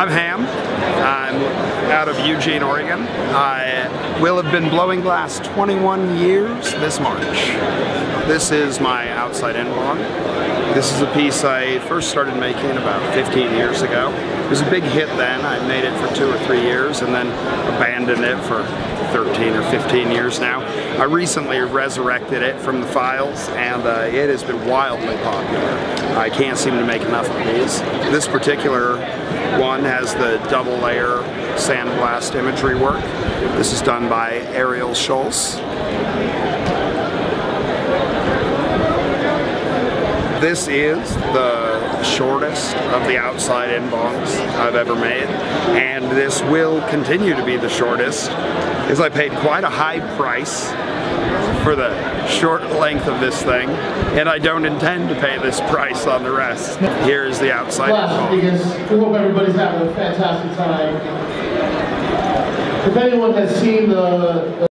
I'm Hamm. I'm out of Eugene, Oregon. I will have been blowing glass 21 years this March. This is my outside bong. This is a piece I first started making about 15 years ago. It was a big hit then. I made it for two or three years and then abandoned it for 13 or 15 years now. I recently resurrected it from the files and uh, it has been wildly popular. I can't seem to make enough of these. This particular one has the double layer sandblast imagery work. This is done by Ariel Schultz. This is the shortest of the outside in bongs I've ever made, and this will continue to be the shortest, as I paid quite a high price for the short length of this thing, and I don't intend to pay this price on the rest. Here is the outside Class, because we hope everybody's having a fantastic time. If anyone has seen the